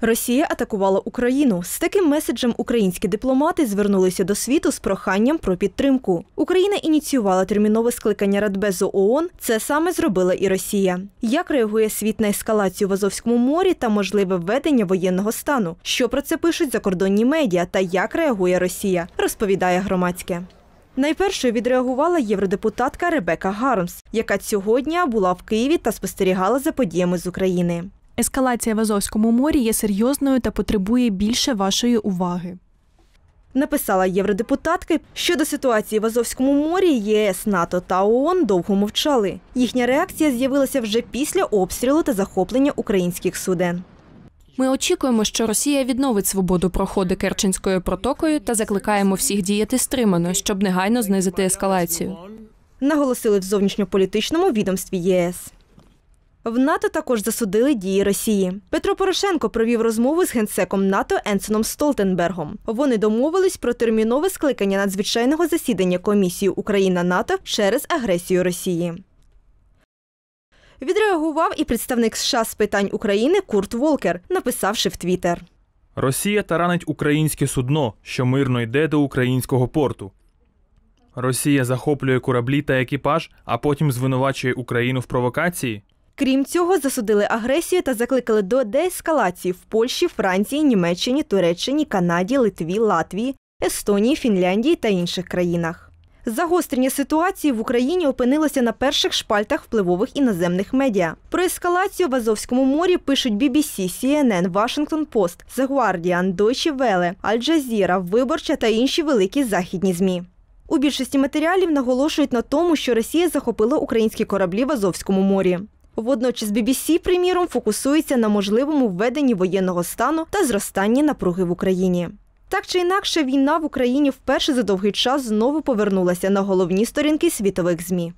Росія атакувала Україну. З таким меседжем українські дипломати звернулися до світу з проханням про підтримку. Україна ініціювала термінове скликання Радбезу ООН. Це саме зробила і Росія. Як реагує світ на ескалацію в Азовському морі та можливе введення воєнного стану? Що про це пишуть закордонні медіа та як реагує Росія? Розповідає громадське. Найпершою відреагувала євродепутатка Ребека Гармс, яка цього дня була в Києві та спостерігала за подіями з України. Ескалація в Азовському морі є серйозною та потребує більше вашої уваги. Написала євродепутатка щодо ситуації в Азовському морі. ЄС, НАТО та ООН довго мовчали. Їхня реакція з'явилася вже після обстрілу та захоплення українських суден. Ми очікуємо, що Росія відновить свободу проходу Керченською протокою та закликаємо всіх діяти стримано, щоб негайно знизити ескалацію. Наголосили в зовнішньополітичному відомстві ЄС. В НАТО також засудили дії Росії. Петро Порошенко провів розмову з генсеком НАТО Енсоном Столтенбергом. Вони домовились про термінове скликання надзвичайного засідання комісії Україна НАТО через агресію Росії. Відреагував і представник США з питань України Курт Волкер, написавши в Твіттер. Росія таранить українське судно, що мирно йде до українського порту. Росія захоплює кораблі та екіпаж, а потім звинувачує Україну в провокації. Крім цього, засудили агресію та закликали до деескалації в Польщі, Франції, Німеччині, Туреччині, Канаді, Литві, Латвії, Естонії, Фінляндії та інших країнах. Загострення ситуації в Україні опинилося на перших шпальтах впливових іноземних медіа. Про ескалацію в Азовському морі пишуть BBC, CNN, Washington Post, The Guardian, Deutsche Welle, Al Jazeera, Виборча та інші великі західні ЗМІ. У більшості матеріалів наголошують на тому, що Росія захопила українські кораблі в Азовському морі. Водночас BBC, приміром, фокусується на можливому введенні воєнного стану та зростанні напруги в Україні. Так чи інакше, війна в Україні вперше за довгий час знову повернулася на головні сторінки світових ЗМІ.